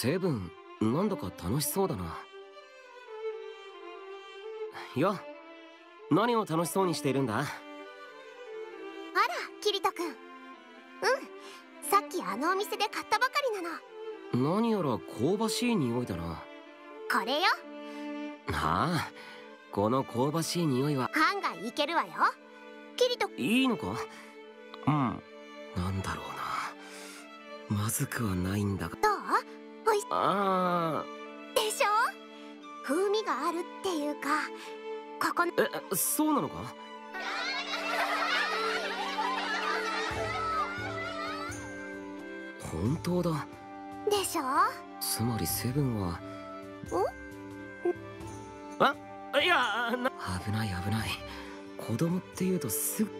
セブンなんだか楽しそうだな。いや何を楽しそうにしているんだ？あらキリト君。うんさっきあのお店で買ったばかりなの。何やら香ばしい匂いだな。これよ。ああこの香ばしい匂いは。案外いけるわよ。キリトいいのか？うん。なんだろうな。まずくはないんだがああでしょ？風味があるっていうかここえそうなのか？本当だ。でしょ？つまりセブンはん？あいや危ない危ない。子供って言うとすぐ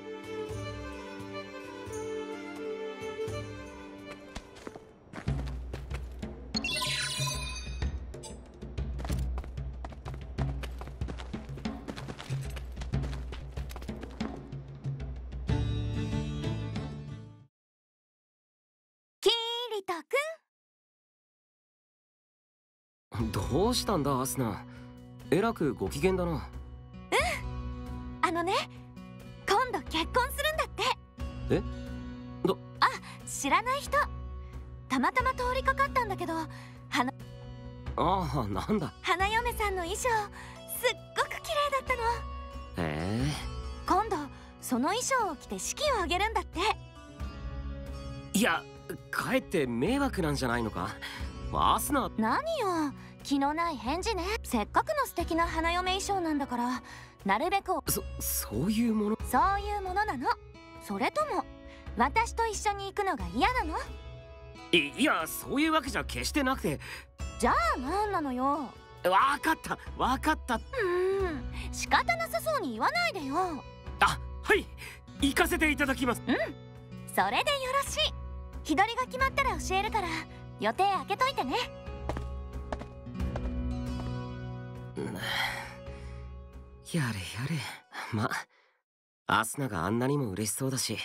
どうしたんだアスナ。えらくご機嫌だな。うん。あのね今度結婚するんだって。え？ど？あ知らない人。たまたま通りかかったんだけど花ああなんだ。花嫁さんの衣装すっごく綺麗だったの。へえ。今度その衣装を着て式を挙げるんだって。いやかえって迷惑なんじゃないのか？アスナ何よ。気のない返事ね。せっかくの素敵な花嫁衣装なんだから。なるべく。そそういうもの？そういうものなの。それとも私と一緒に行くのが嫌なの？いいやそういうわけじゃ決してなくて。じゃあ何なのよ。わかった。わかった。うん。仕方なさそうに言わないでよ。あはい。行かせていただきます。うん。それでよろしい日取りが決まったら教えるから予定開けといてね。やれやれ。まアスナがあんなにも嬉しそうだし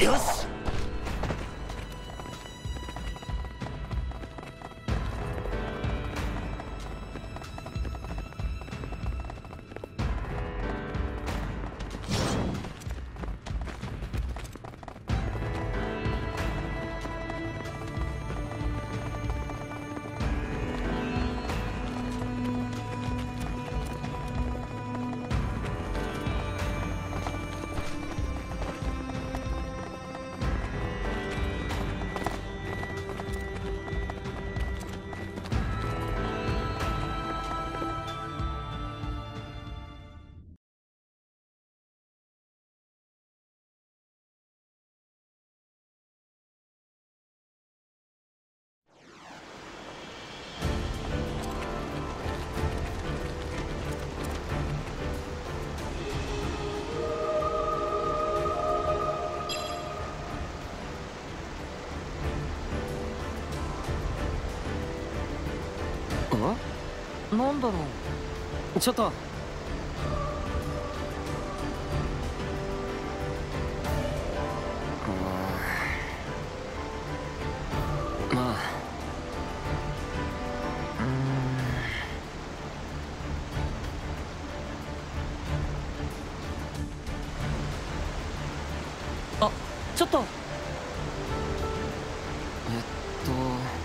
よしなんだろう。ちょっと。まあ。あちょっと。えっと。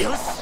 よし。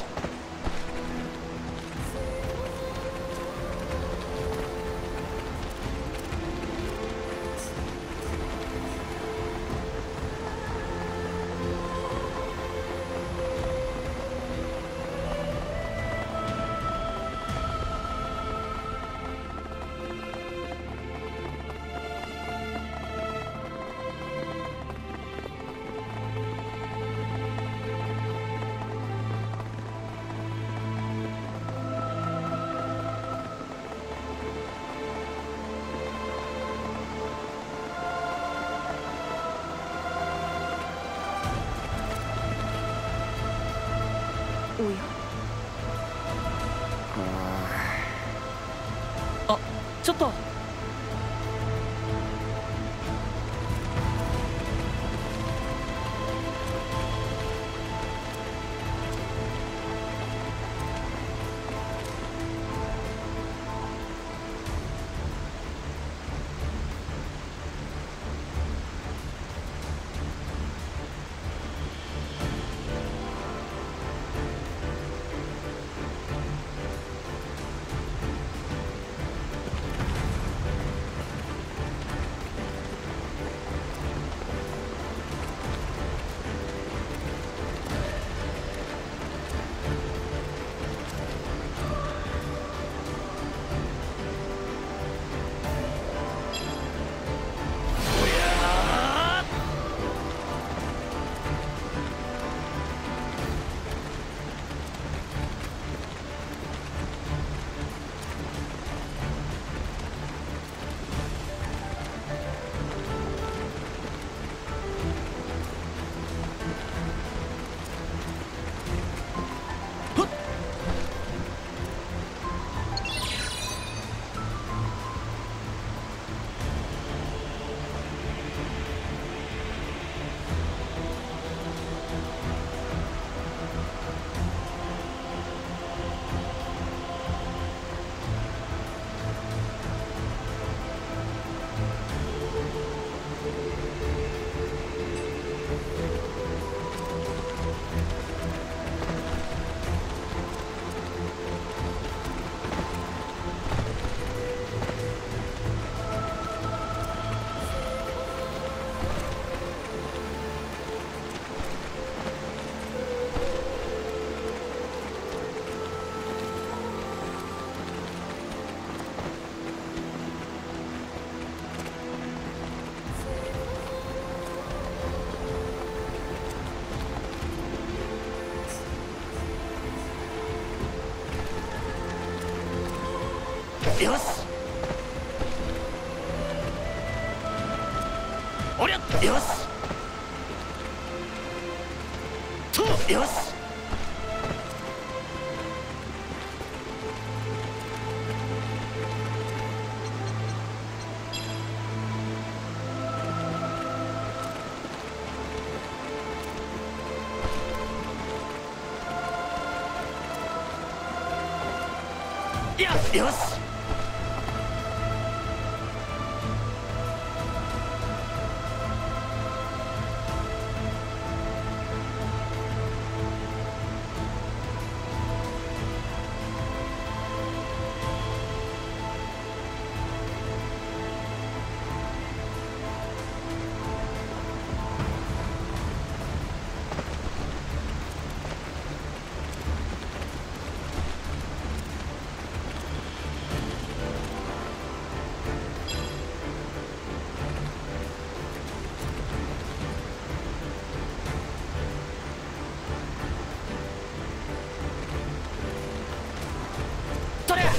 よし。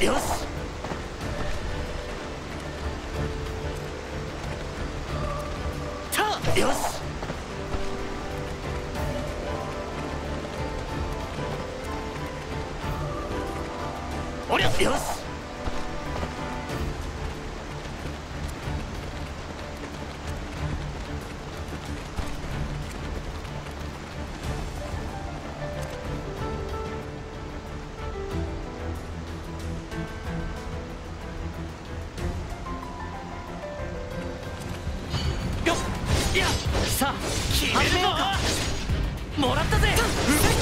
よしさあ決めるぞ。もらったぜ。倒して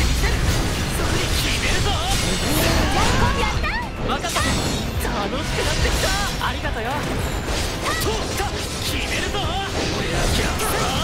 みせる。決めるぞ。やった楽しくなってきた。ありがとよ。決めるぞ。おやきゃ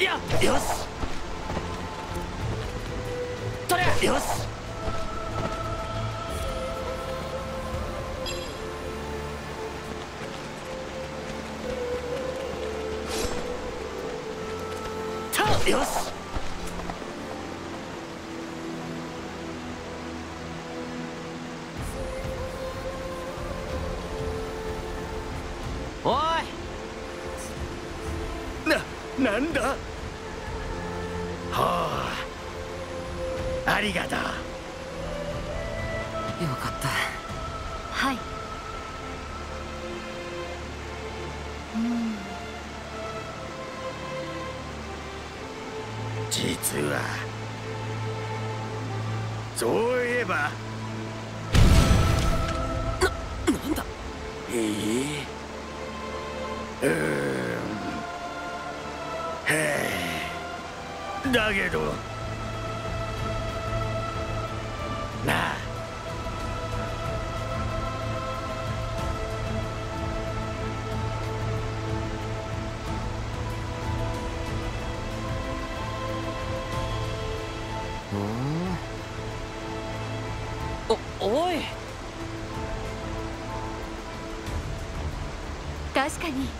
いやよし。取れよし。よし。確かに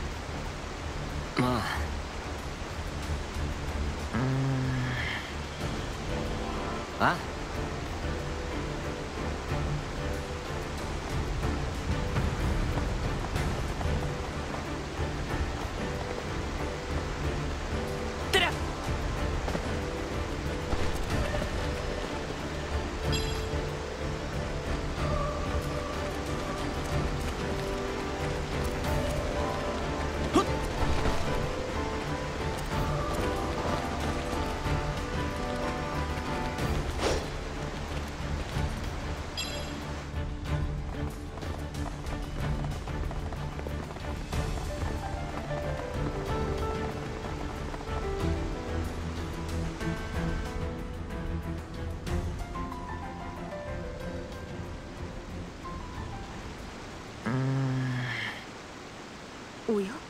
보여?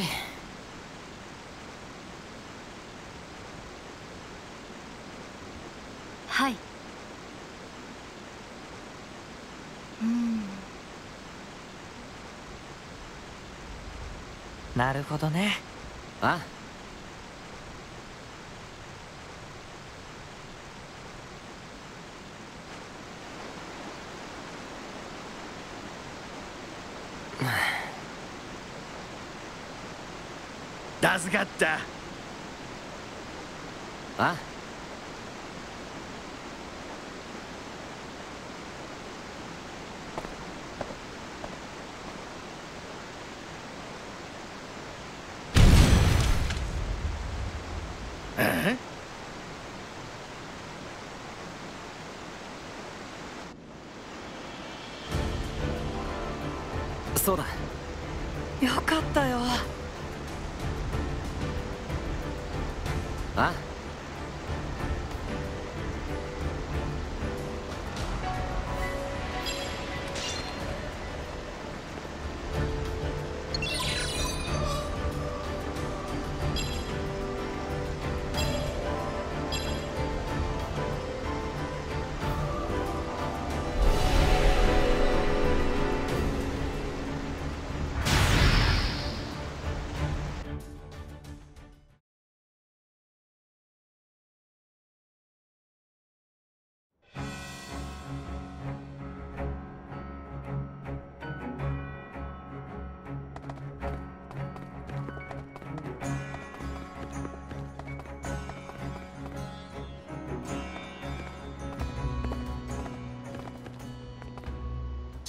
れはい。うん。なるほどね。あ助かった。あ？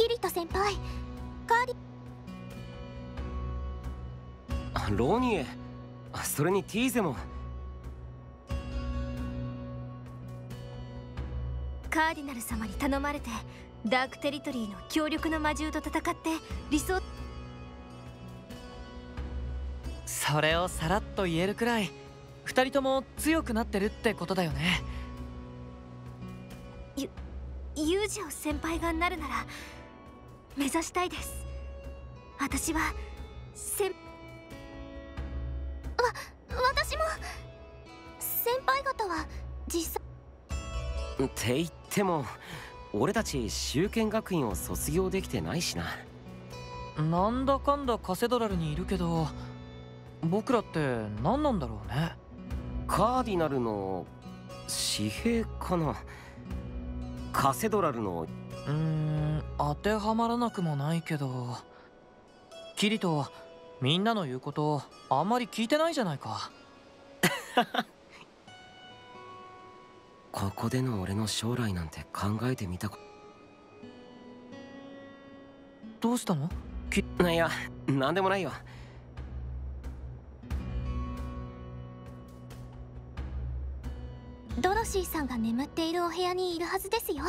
キリト先輩。カーリロニエ。それにティーゼも。カーディナル様に頼まれてダークテリトリーの強力な魔獣と戦って理想。それをさらっと言えるくらい二人とも強くなってるってことだよね。ユージオ先輩がなるなら目指したいです。私は先わ私も先輩方は実際。って言っても俺たち修剣学院を卒業できてないしな。なんだかんだカセドラルにいるけど僕らって何なんだろうね。カーディナルの紙幣かな。カセドラルのうーん当てはまらなくもないけどキリトみんなの言うことあんまり聞いてないじゃないか。ここでの俺の将来なんて考えてみたこどうしたの？きいやなんでもないよ。ドロシーさんが眠っているお部屋にいるはずですよ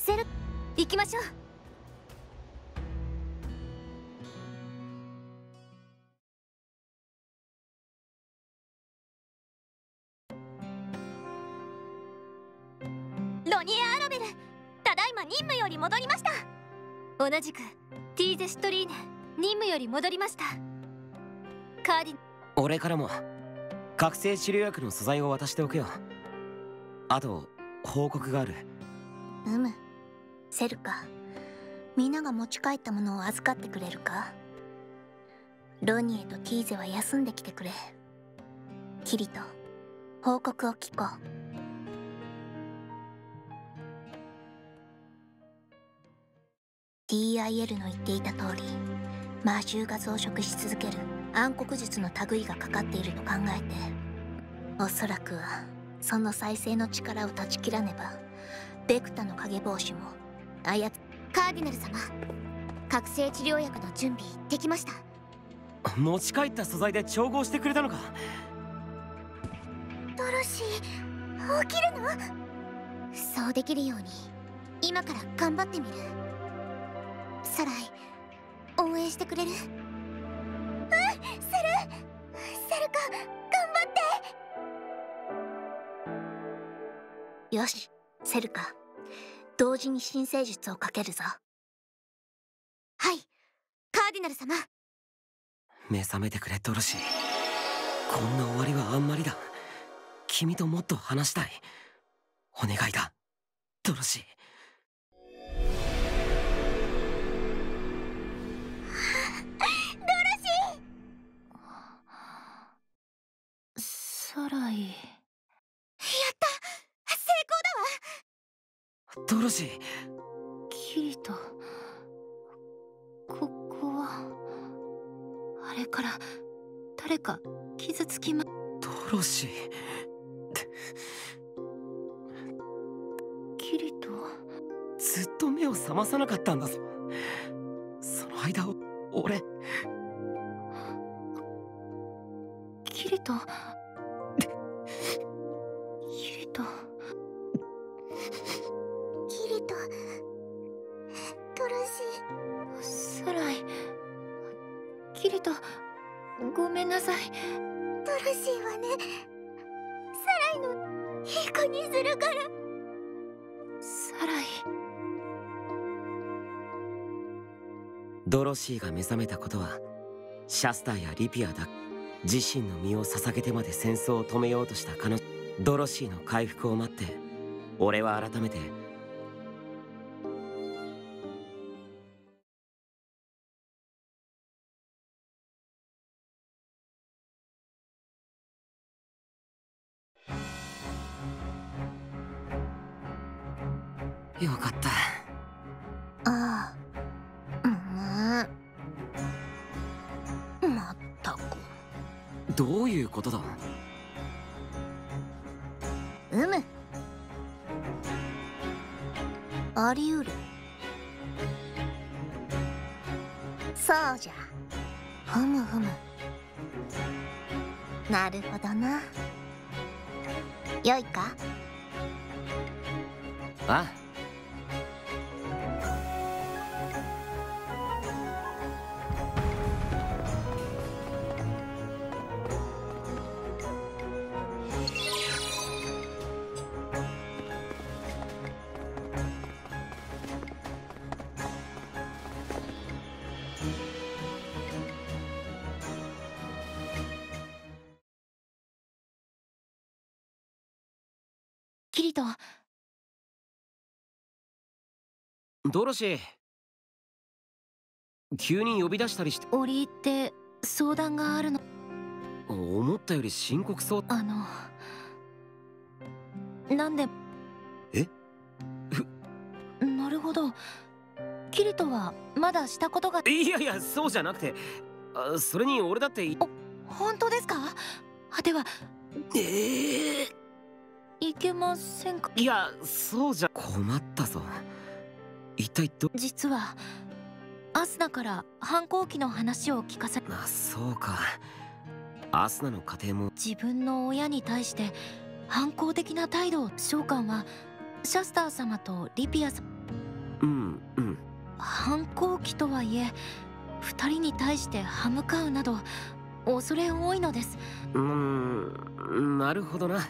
セル行きましょう。ロニエ・アラベル。ただいま任務より戻りました。同じくティーゼ・シュトリーネ。任務より戻りました。カーディ俺からも覚醒治療薬の素材を渡しておくよ。あと報告がある。うむセルかみんなが持ち帰ったものを預かってくれるか？ロニエとティーゼは休んできてくれ。キリト報告を聞こう。TIL の言っていた通り魔獣が増殖し続ける。暗黒術の類がかかっていると考えておそらくはその再生の力を断ち切らねばベクタの影帽子も操カーディナル様。覚醒治療薬の準備できました。持ち帰った素材で調合してくれたのか？ドロシー起きるの？そうできるように今から頑張ってみる。サライ応援してくれる？うんセルセルカ頑張って。よしセルカ同時に新生術をかけるぞ。はいカーディナル様。目覚めてくれドロシー。こんな終わりはあんまりだ。君ともっと話したい。お願いだ。ドロシー。サライやった成功だわドロシー。キリト。ここは。あれから誰か傷つきま。ドロシー。キリト。ずっと目を覚まさなかったんだぞ。その間を俺。キリトロシーが目覚めたことはシャスターやリピアだ自身の身を捧げてまで戦争を止めようとした彼女ドロシーの回復を待って俺は改めてキリトドロシー。急に呼び出したりして。折って相談があるの？思ったより深刻そう。あのなんで？え？なるほど。キリトはまだしたことが。いやいやそうじゃなくて。あそれに俺だってい本当ですか？あでは。ええいけませんか？いやそうじゃ。困ったぞ。一体ど実はアスナから反抗期の話を聞かされあそうか。アスナの家庭も。自分の親に対して反抗的な態度を召喚はシャスター様とリピア様うんうん。反抗期とはいえ二人に対して歯向かうなど恐れ多いのです。うーんなるほどな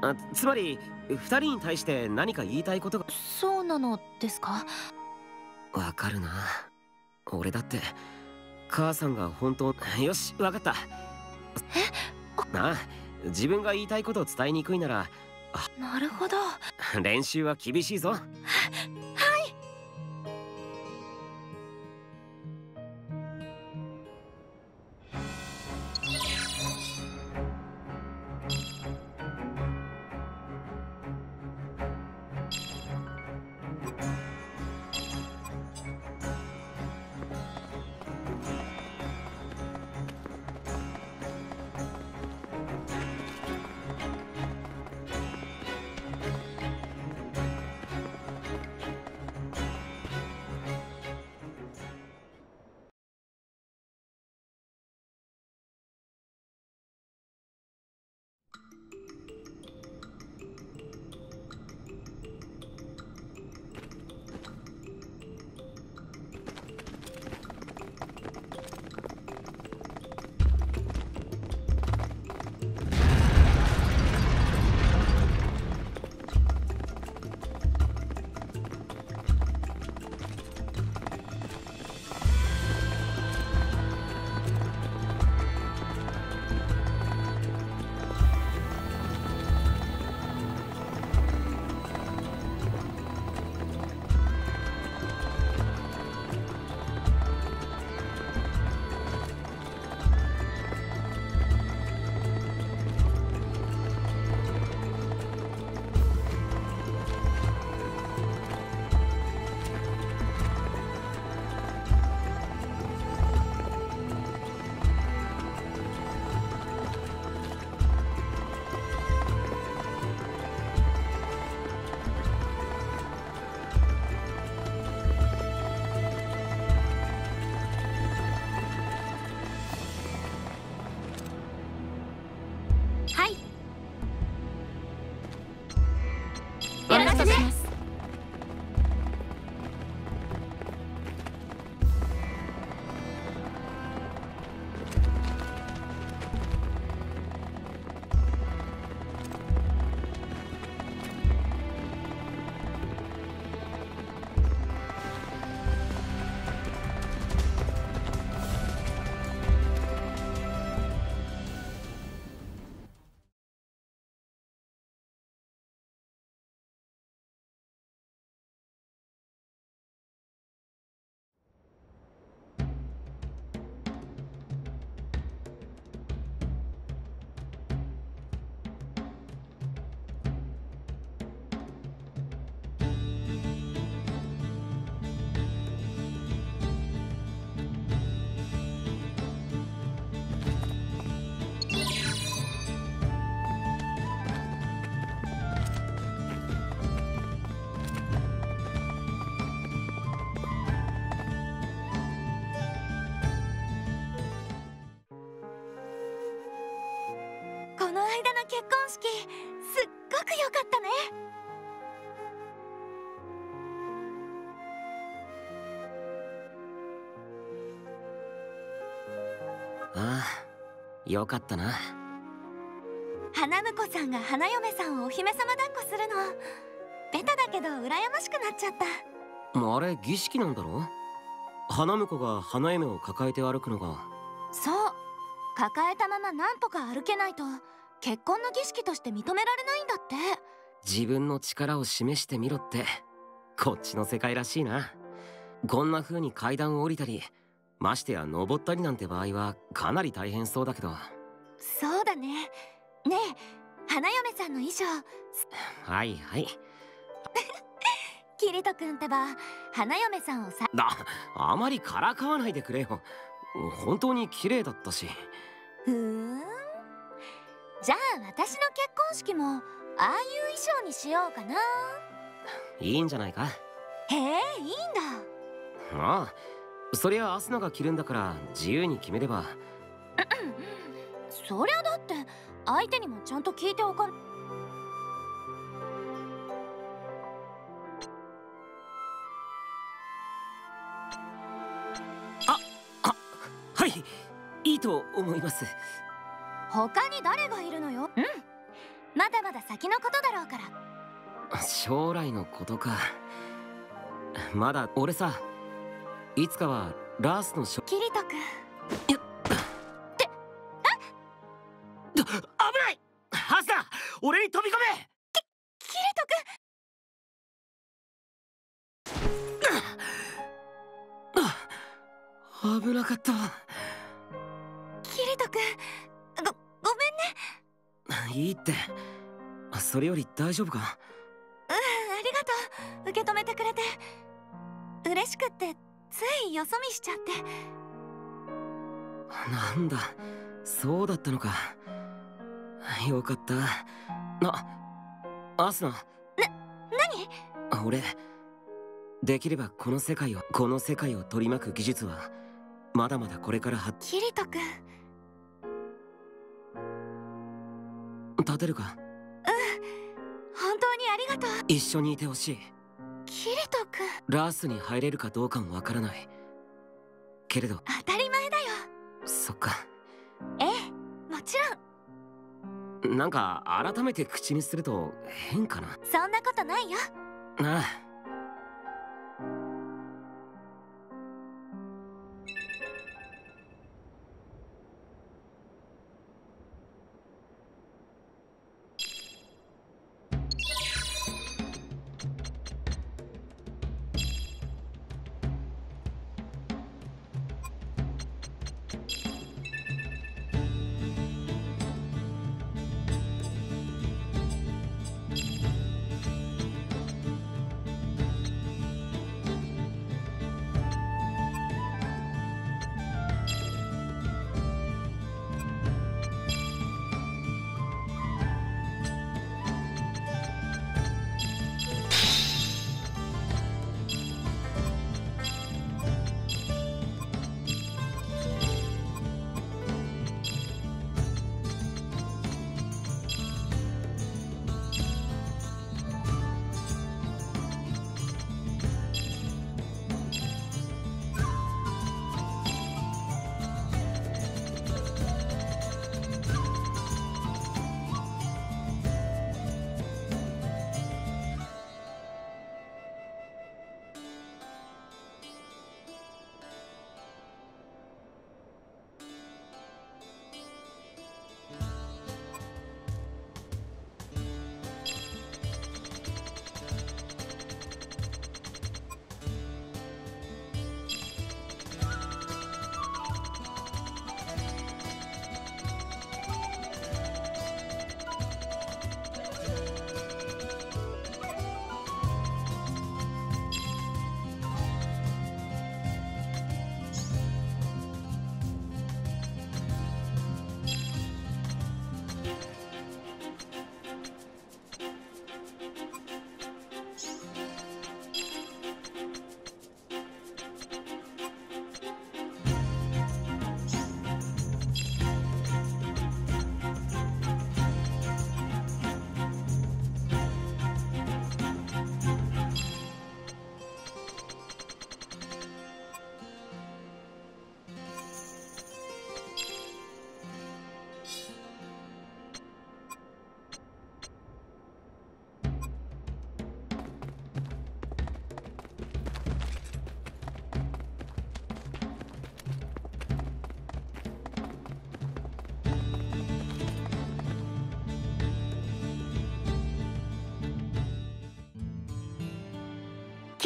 あつまり二人に対して何か言いたいことが。そうなのですか？わかるな。俺だって母さんが本当よしわかった。なあ自分が言いたいことを伝えにくいなら。なるほど。練習は厳しいぞ。し結婚式すっごく良かったね。ああよかったな。花婿さんが花嫁さんをお姫様抱っこするのベタだけど羨ましくなっちゃった。あれ儀式なんだろ？花婿が花嫁を抱えて歩くのが。そう抱えたまま何歩か歩けないと結婚の儀式として認められないんだって。自分の力を示してみろって。こっちの世界らしいな。こんな風に階段を降りたりましてや登ったりなんて場合はかなり大変そうだけど。そうだね。ねえ花嫁さんの衣装。はいはい。キリト君ってば花嫁さんをさだあまりからかわないでくれよ。本当に綺麗だったし。ふーんじゃあ私の結婚式もああいう衣装にしようかな。いいんじゃないか？へえいいんだ。ああそりゃアスナが着るんだから自由に決めれば。そりゃだって相手にもちゃんと聞いておかはいいいと思います他に誰がいるのよ？うん。まだまだ先のことだろうから。将来のことか。まだ俺さいつかはラースのしょキリト君。危ない！アスナ俺に飛び込め！キリト危なかったいいって。それより大丈夫か？うんありがとう。受け止めてくれて。嬉しくってついよそ見しちゃって。なんだ。そうだったのか。よかった。なアスナ。何？俺できればこの世界をこの世界を取り巻く技術はまだまだこれから発キリト君立てるか？本当にありがとう。一緒にいてほしい。キリト君。ラースに入れるかどうかもわからない。けれど。当たり前だよ。そっか。ええもちろん。なんか改めて口にすると変かな？そんなことないよ。ああ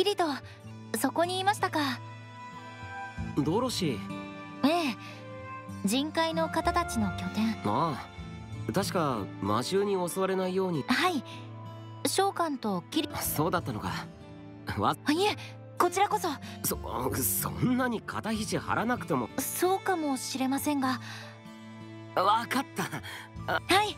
キリトそこにいましたか？ドロシーええ。人海の方たちの拠点。ああ。確か魔獣に襲われないように。はい。召喚とキリそうだったのか。わあいえこちらこそ。そそんなに肩肘張らなくても。そうかもしれませんが。わかった。はい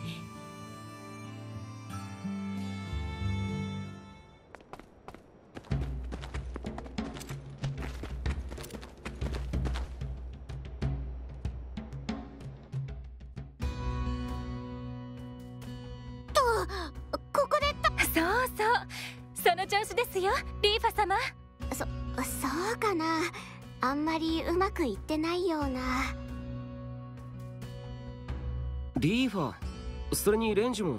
それにレンジも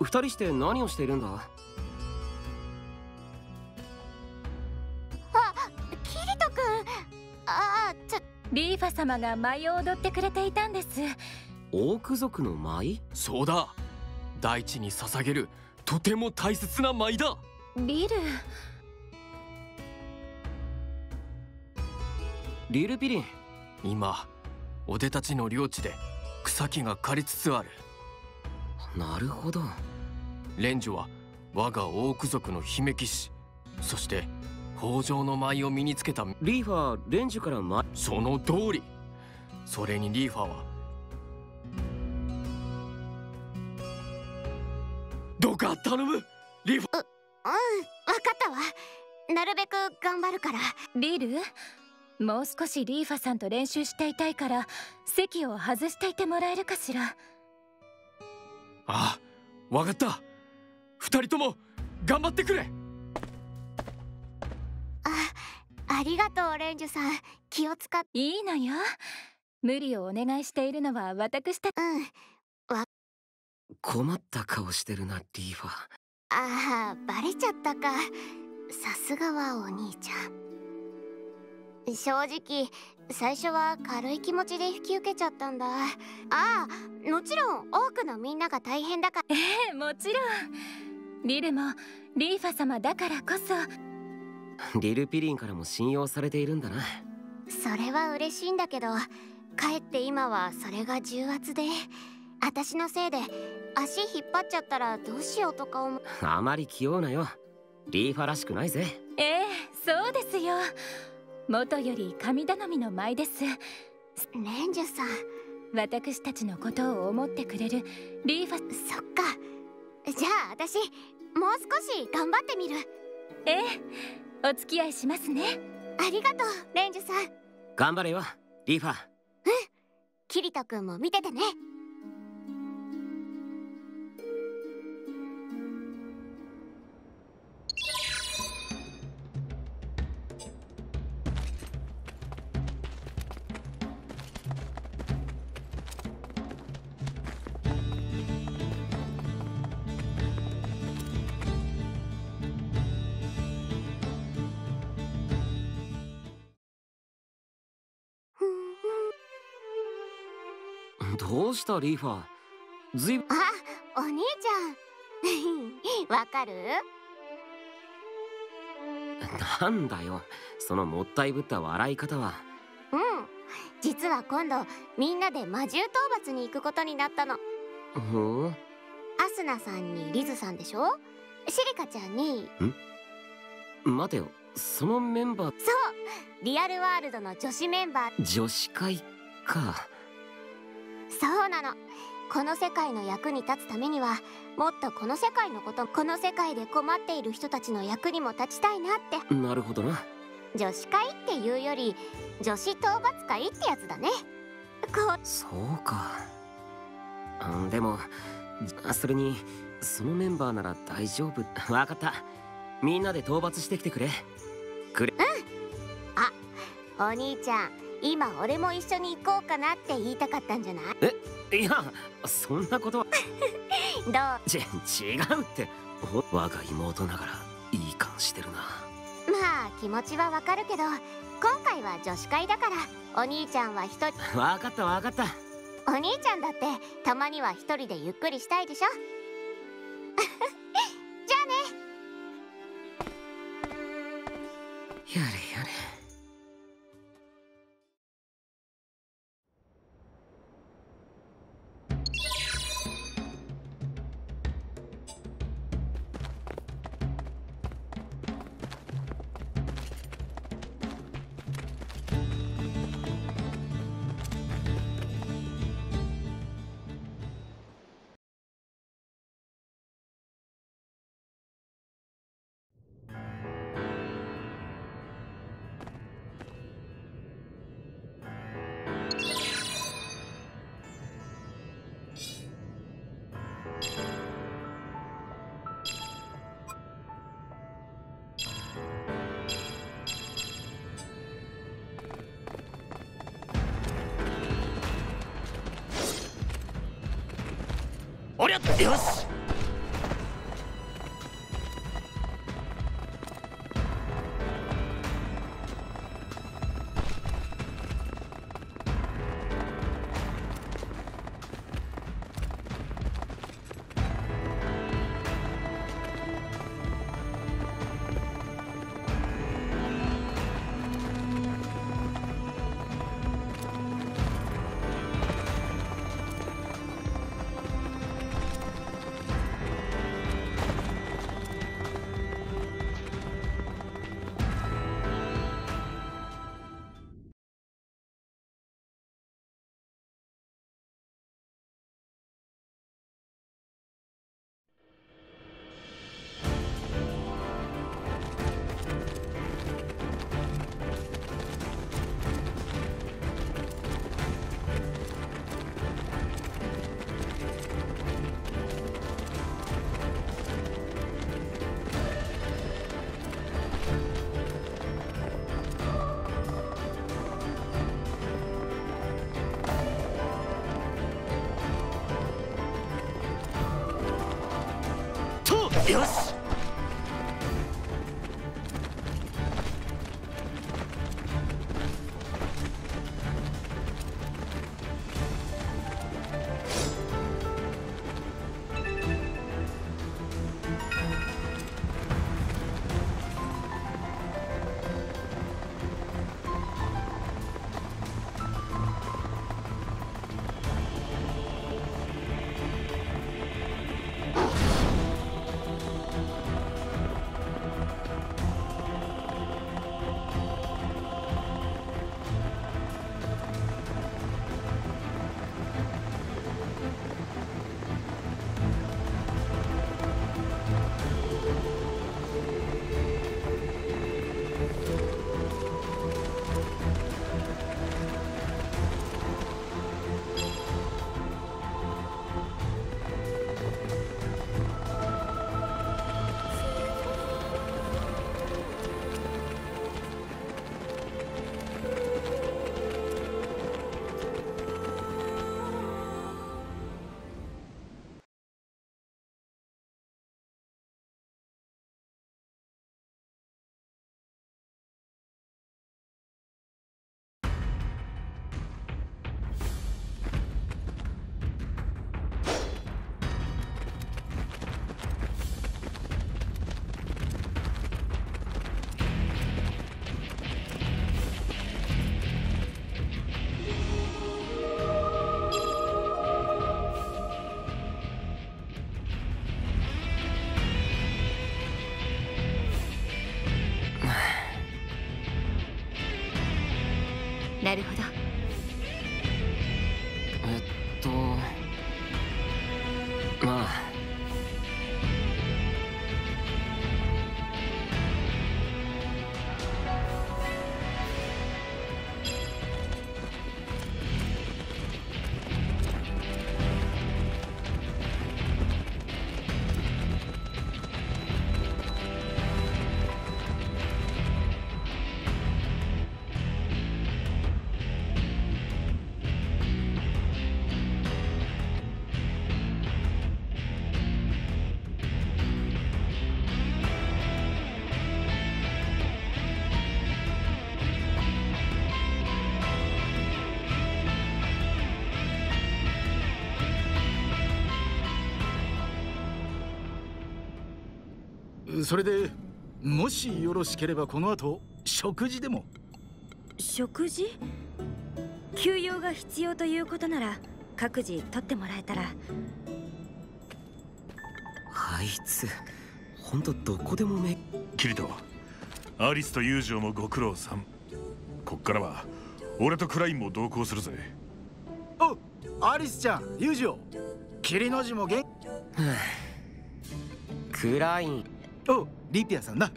二人して何をしているんだ？キリトくんああちょリーファ様が舞を踊ってくれていたんです。オーク族の舞？そうだ。大地に捧げるとても大切な舞だ。リル。リルピリン。今俺たちの領地で草木が枯れつつあるなるほど。レンジュは我がオーク族の姫騎士。そして豊穣の舞を身につけた。リーファレンジュから舞。その通り。それにリーファは。どうか頼む。リーファうんわかったわ。なるべく頑張るから。リル？もう少しリーファさんと練習していたいから席を外していてもらえるかしらああわかった。二人とも頑張ってくれ。あありがとうレンジュさん。気を使っいいのよ。無理をお願いしているのは私たうん。困った顔してるなリーファああバレちゃったか。さすがはお兄ちゃん正直最初は軽い気持ちで引き受けちゃったんだ。ああもちろん多くのみんなが大変だから。ええもちろん。リルもリーファ様だからこそ。リルピリンからも信用されているんだな。それは嬉しいんだけどかえって今はそれが重圧で私のせいで足引っ張っちゃったらどうしようとか思う。あまり気負うなよ。リーファらしくないぜ。ええそうですよ元より神頼みの舞です。レンジュさん私たちのことを思ってくれるリーファそっか。じゃあ私もう少し頑張ってみる。ええお付き合いしますね。ありがとうレンジュさん。頑張れよリーファ。キリト君も見ててねどうしたリーファずいあお兄ちゃん。わかる？なんだよ。そのもったいぶった笑い方は。うん。実は今度みんなで魔獣討伐に行くことになったの。ほう？アスナさんにリズさんでしょ？シリカちゃんに。待てよ。そのメンバー。そう。リアルワールドの女子メンバー。女子会かそうなの。この世界の役に立つためにはもっとこの世界のことこの世界で困っている人たちの役にも立ちたいなって。なるほどな。女子会っていうより女子討伐会ってやつだね。こう。そうか。うんでもあそれにそのメンバーなら大丈夫。わかった。みんなで討伐してきてくれ。くれ。お兄ちゃん今俺も一緒に行こうかなって言いたかったんじゃない？いやそんなことは。どう？ち違うって。お我が妹ながらいい感してるな。まあ気持ちはわかるけど今回は女子会だからお兄ちゃんは一人。わかったわかった。お兄ちゃんだってたまには一人でゆっくりしたいでしょ？じゃあね。やれやれよし。それでもしよろしければこの後食事でも。食事？休養が必要ということなら各自取ってもらえたら。あいつほんとどこでもめキリトアリスと友情もご苦労さん。こっからは俺とクラインも同行するぜ。おアリスちゃん友情霧の字も元 クラインおリピアさんな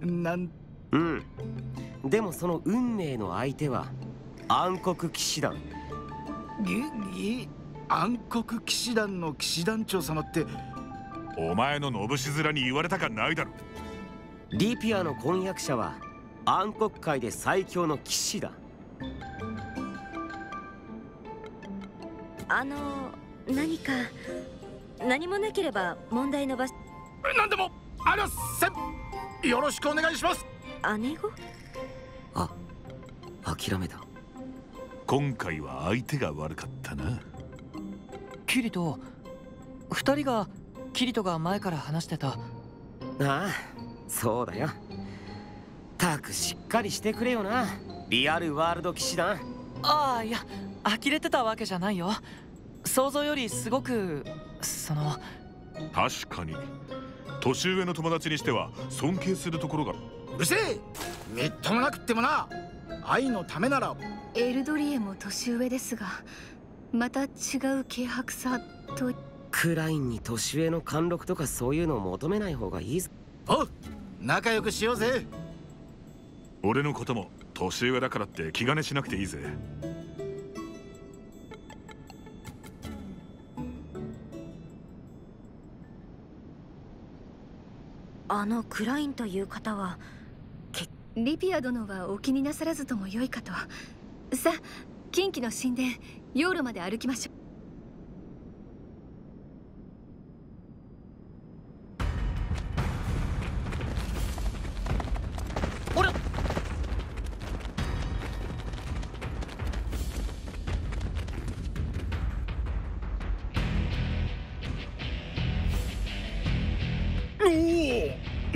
なんうん。でもその運命の相手は暗黒騎士団。ぎぎ暗黒騎士団の騎士団長様ってお前の信し面に言われたかないだろ。リピアの婚約者は暗黒界で最強の騎士だ。あの何か何もなければ問題の場所。何でもありません。よろしくお願いします。姉子あ諦めた。今回は相手が悪かったな。キリト二人がキリトが前から話してた。ああそうだよ。たくしっかりしてくれよな。リアルワールド騎士団。ああいや呆れてたわけじゃないよ。想像よりすごくその確かに年上の友達にしては尊敬するところが。うるせえ。みっともなくってもな。愛のためなら。エルドリエも年上ですがまた違う軽薄さと。クラインに年上の貫禄とかそういうのを求めない方がいいぞ。おう仲良くしようぜ。俺のことも年上だからって気兼ねしなくていいぜあのクラインという方はリピア殿はお気になさらずともよいかと。さあ近畿の神殿ヨーロまで歩きましょう。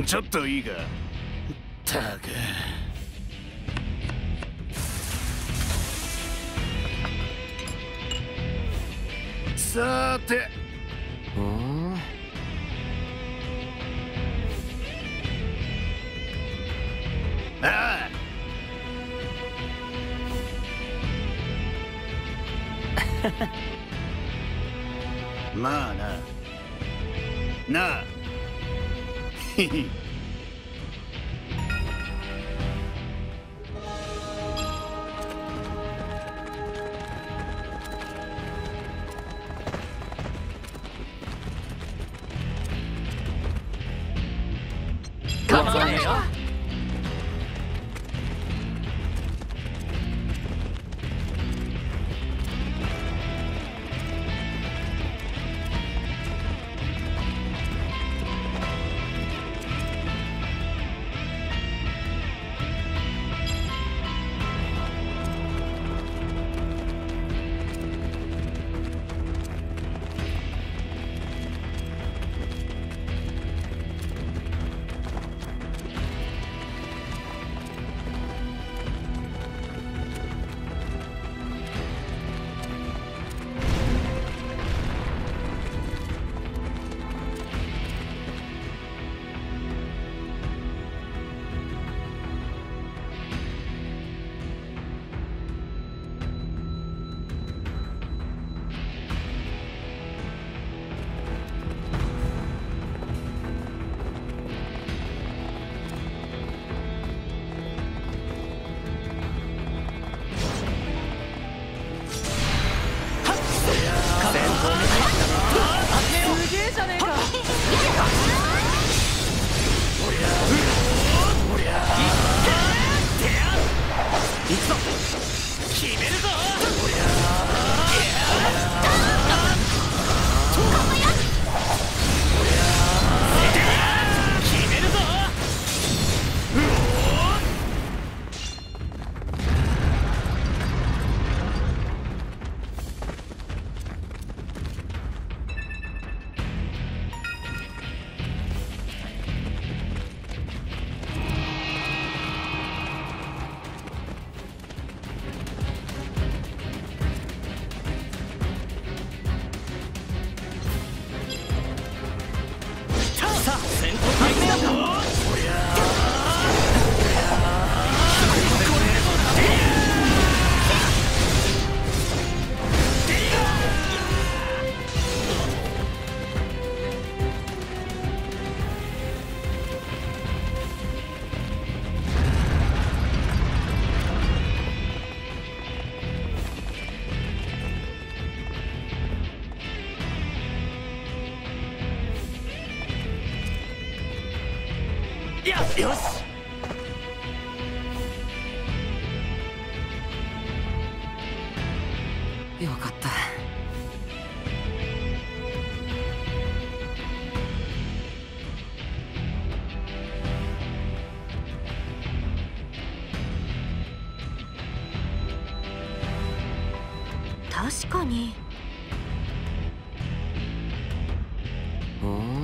ちょっといいか？たく。さーて。うんああ。まあな。なあ Hehehe かに。おー